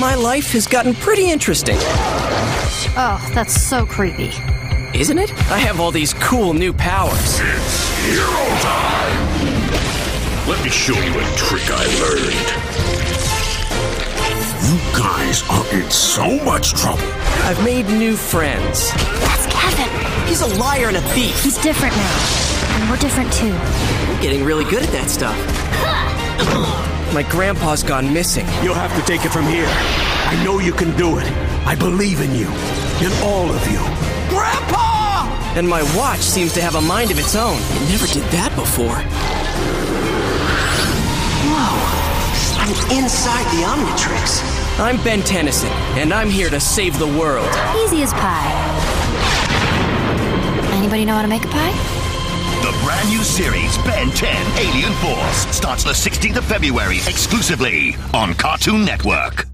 My life has gotten pretty interesting. Oh, that's so creepy. Isn't it? I have all these cool new powers. It's hero time! Let me show you a trick I learned. You guys are in so much trouble. I've made new friends. That's Kevin. He's a liar and a thief. He's different now. And we're different too. I'm getting really good at that stuff. My grandpa's gone missing. You'll have to take it from here. I know you can do it. I believe in you. In all of you. Grandpa! And my watch seems to have a mind of its own. It never did that before. Whoa. I'm inside the Omnitrix. I'm Ben Tennyson, and I'm here to save the world. Easy as pie. Anybody know how to make a pie? The brand new series, Ben 10 Alien Force, starts the 16th of February exclusively on Cartoon Network.